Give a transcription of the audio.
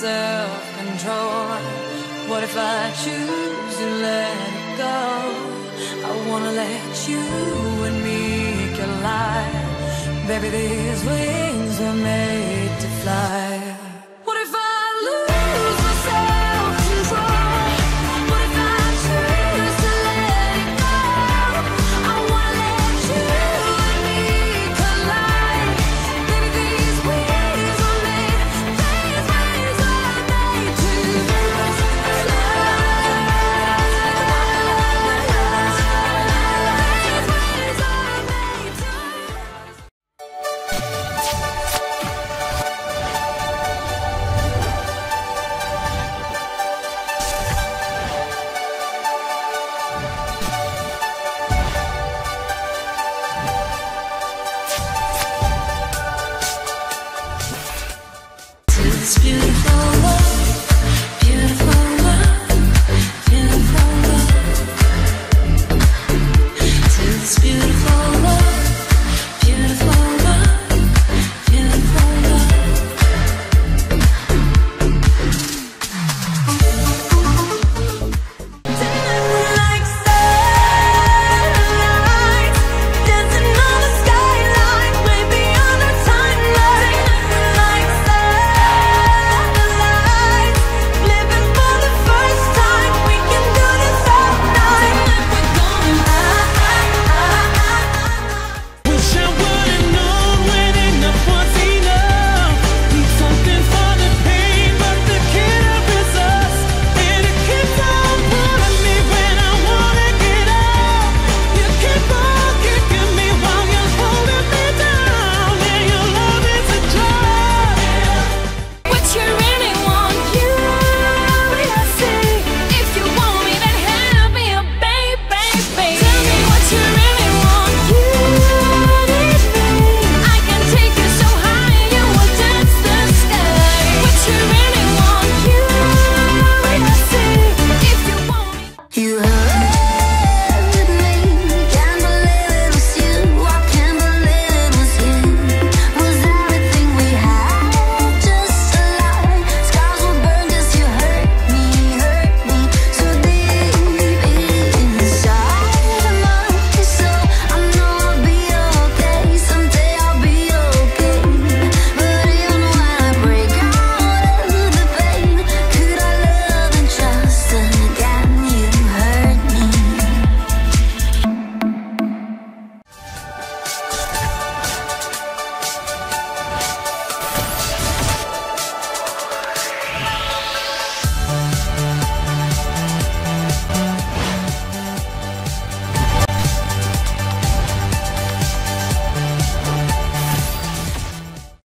self control. What if I choose to let it go? I wanna let you and me collide. Baby, these wings were made.